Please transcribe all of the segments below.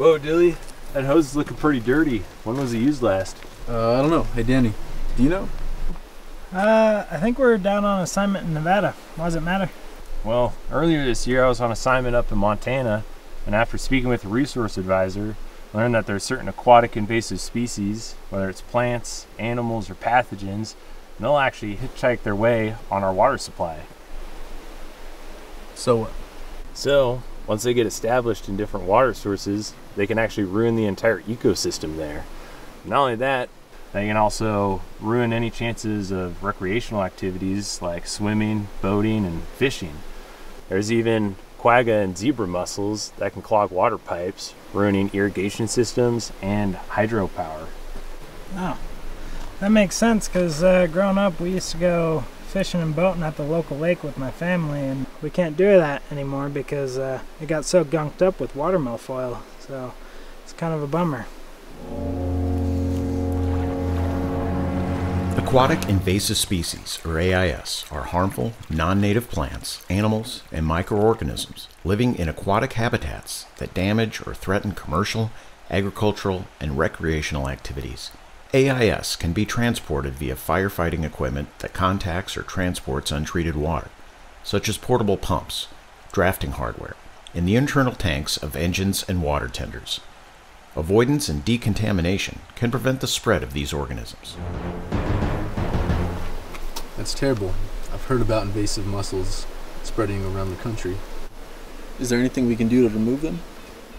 Whoa, Dilly. That hose is looking pretty dirty. When was it used last? Uh, I don't know. Hey, Danny, do you know? Uh, I think we're down on assignment in Nevada. Why does it matter? Well, earlier this year I was on assignment up in Montana, and after speaking with a resource advisor, learned that there are certain aquatic invasive species, whether it's plants, animals, or pathogens, and they'll actually hitchhike their way on our water supply. So what? So, once they get established in different water sources, they can actually ruin the entire ecosystem there. Not only that, they can also ruin any chances of recreational activities like swimming, boating, and fishing. There's even quagga and zebra mussels that can clog water pipes, ruining irrigation systems and hydropower. Oh, that makes sense because uh, growing up we used to go fishing and boating at the local lake with my family, and we can't do that anymore because uh, it got so gunked up with water milfoil. So it's kind of a bummer. Aquatic invasive species, or AIS, are harmful, non-native plants, animals, and microorganisms living in aquatic habitats that damage or threaten commercial, agricultural, and recreational activities. AIS can be transported via firefighting equipment that contacts or transports untreated water, such as portable pumps, drafting hardware, in the internal tanks of engines and water tenders. Avoidance and decontamination can prevent the spread of these organisms. That's terrible. I've heard about invasive mussels spreading around the country. Is there anything we can do to remove them?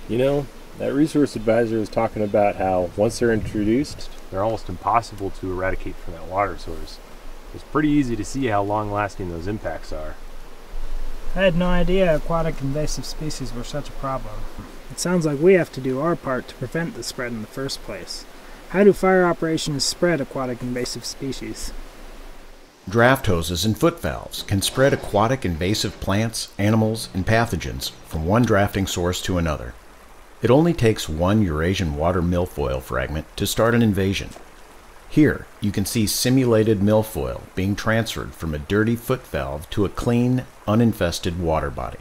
You know, that resource advisor was talking about how once they're introduced, they're almost impossible to eradicate from that water source. It's pretty easy to see how long lasting those impacts are. I had no idea aquatic invasive species were such a problem. It sounds like we have to do our part to prevent the spread in the first place. How do fire operations spread aquatic invasive species? Draft hoses and foot valves can spread aquatic invasive plants, animals, and pathogens from one drafting source to another. It only takes one Eurasian water milfoil fragment to start an invasion. Here, you can see simulated milfoil being transferred from a dirty foot valve to a clean, uninfested water body.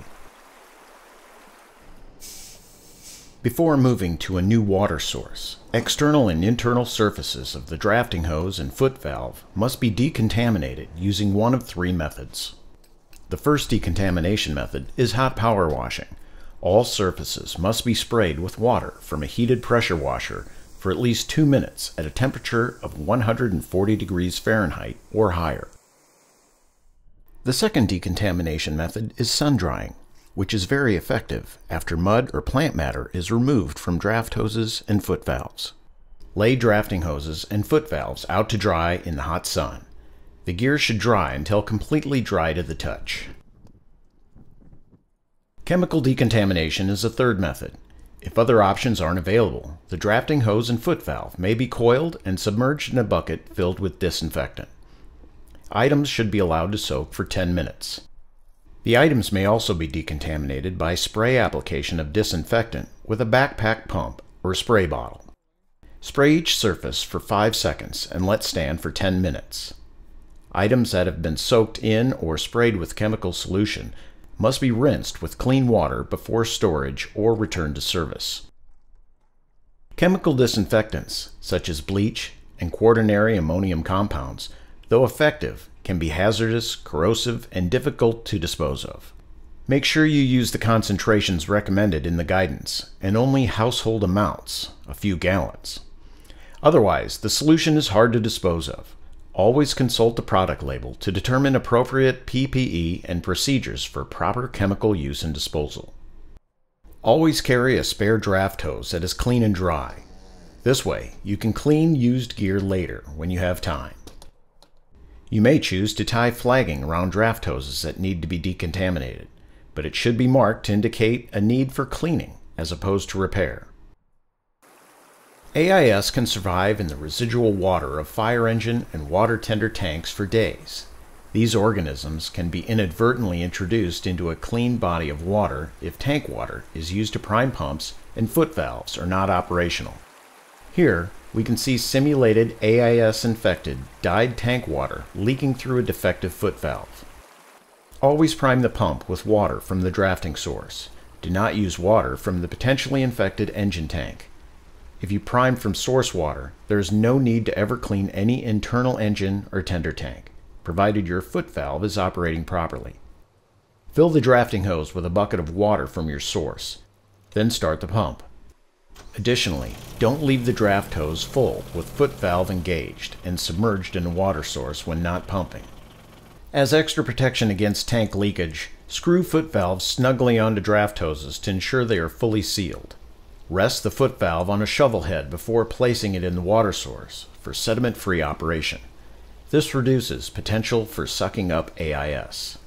Before moving to a new water source, external and internal surfaces of the drafting hose and foot valve must be decontaminated using one of three methods. The first decontamination method is hot power washing. All surfaces must be sprayed with water from a heated pressure washer for at least two minutes at a temperature of 140 degrees Fahrenheit or higher. The second decontamination method is sun drying, which is very effective after mud or plant matter is removed from draft hoses and foot valves. Lay drafting hoses and foot valves out to dry in the hot sun. The gear should dry until completely dry to the touch. Chemical decontamination is a third method. If other options aren't available, the drafting hose and foot valve may be coiled and submerged in a bucket filled with disinfectant. Items should be allowed to soak for 10 minutes. The items may also be decontaminated by spray application of disinfectant with a backpack pump or spray bottle. Spray each surface for 5 seconds and let stand for 10 minutes. Items that have been soaked in or sprayed with chemical solution must be rinsed with clean water before storage or return to service. Chemical disinfectants, such as bleach and quaternary ammonium compounds, though effective, can be hazardous, corrosive, and difficult to dispose of. Make sure you use the concentrations recommended in the guidance, and only household amounts, a few gallons. Otherwise, the solution is hard to dispose of. Always consult the product label to determine appropriate PPE and procedures for proper chemical use and disposal. Always carry a spare draft hose that is clean and dry. This way, you can clean used gear later when you have time. You may choose to tie flagging around draft hoses that need to be decontaminated, but it should be marked to indicate a need for cleaning as opposed to repair. AIS can survive in the residual water of fire engine and water tender tanks for days. These organisms can be inadvertently introduced into a clean body of water if tank water is used to prime pumps and foot valves are not operational. Here, we can see simulated AIS infected dyed tank water leaking through a defective foot valve. Always prime the pump with water from the drafting source. Do not use water from the potentially infected engine tank. If you prime from source water, there is no need to ever clean any internal engine or tender tank, provided your foot valve is operating properly. Fill the drafting hose with a bucket of water from your source, then start the pump. Additionally, don't leave the draft hose full with foot valve engaged and submerged in a water source when not pumping. As extra protection against tank leakage, screw foot valves snugly onto draft hoses to ensure they are fully sealed. Rest the foot valve on a shovel head before placing it in the water source for sediment-free operation. This reduces potential for sucking up AIS.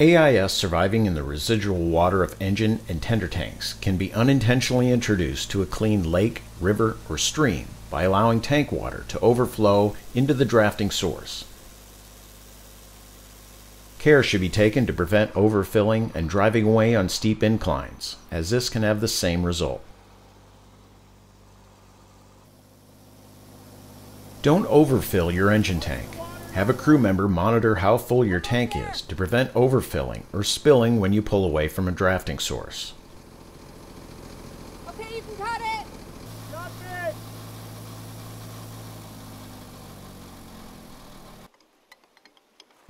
AIS surviving in the residual water of engine and tender tanks can be unintentionally introduced to a clean lake, river, or stream by allowing tank water to overflow into the drafting source. Care should be taken to prevent overfilling and driving away on steep inclines, as this can have the same result. Don't overfill your engine tank. Have a crew member monitor how full your tank is to prevent overfilling or spilling when you pull away from a drafting source. Okay, you can cut it.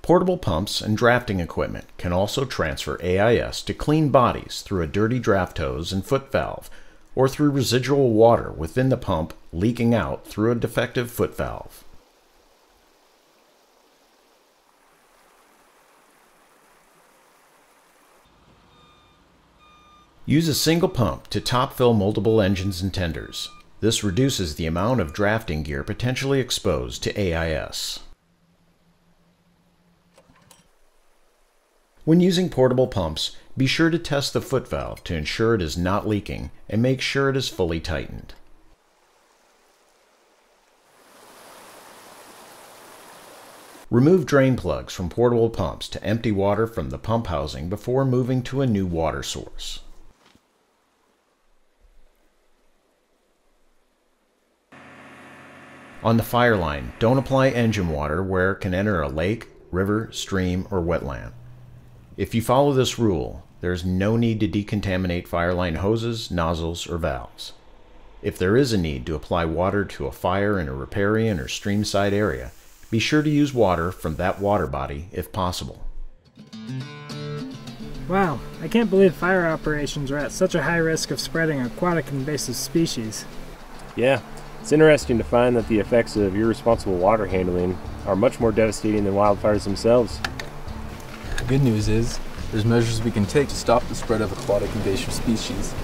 Portable pumps and drafting equipment can also transfer AIS to clean bodies through a dirty draft hose and foot valve, or through residual water within the pump leaking out through a defective foot valve. Use a single pump to top fill multiple engines and tenders. This reduces the amount of drafting gear potentially exposed to AIS. When using portable pumps, be sure to test the foot valve to ensure it is not leaking and make sure it is fully tightened. Remove drain plugs from portable pumps to empty water from the pump housing before moving to a new water source. On the fire line, don't apply engine water where it can enter a lake, river, stream, or wetland. If you follow this rule, there is no need to decontaminate fireline hoses, nozzles, or valves. If there is a need to apply water to a fire in a riparian or streamside area, be sure to use water from that water body if possible. Wow, I can't believe fire operations are at such a high risk of spreading aquatic invasive species. Yeah, it's interesting to find that the effects of irresponsible water handling are much more devastating than wildfires themselves. The good news is, there's measures we can take to stop the spread of aquatic invasive species.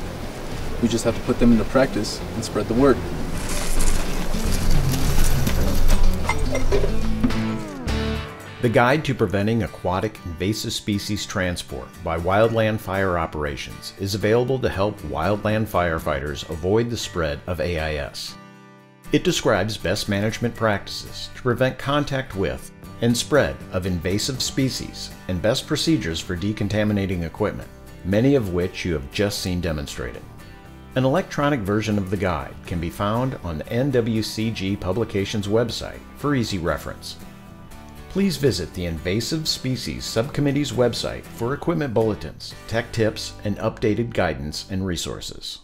We just have to put them into practice and spread the word. The Guide to Preventing Aquatic Invasive Species Transport by Wildland Fire Operations is available to help wildland firefighters avoid the spread of AIS. It describes best management practices to prevent contact with and spread of invasive species and best procedures for decontaminating equipment, many of which you have just seen demonstrated. An electronic version of the guide can be found on the NWCG Publications website for easy reference. Please visit the Invasive Species Subcommittee's website for equipment bulletins, tech tips, and updated guidance and resources.